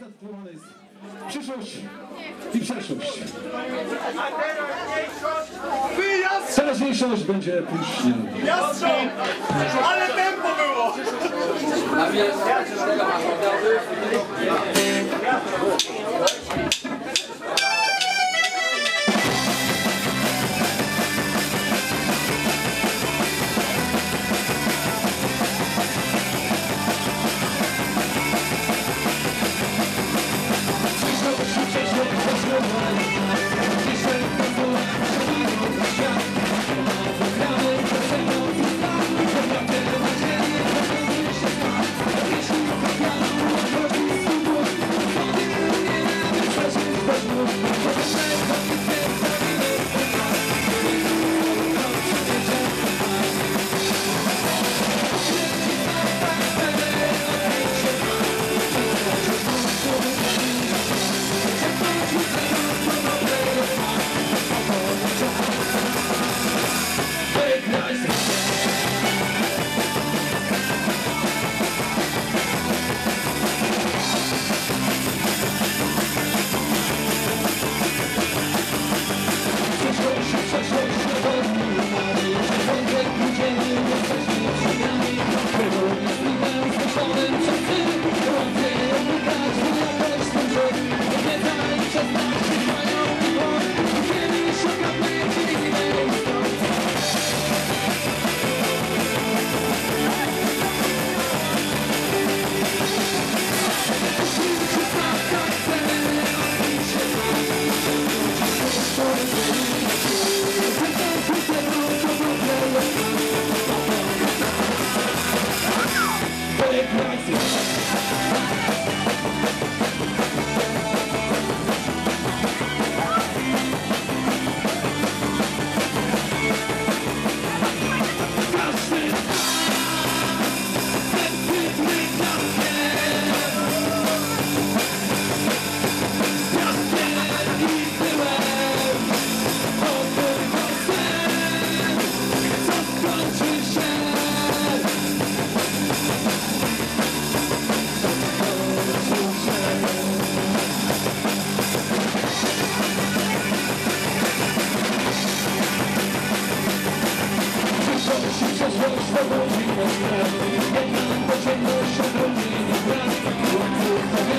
zatytułowany jest Przyszłość i przeszłość. Wyjazd! Teraźniejszość będzie później. Jastrząb! Ale tempo było! crisis Thank you.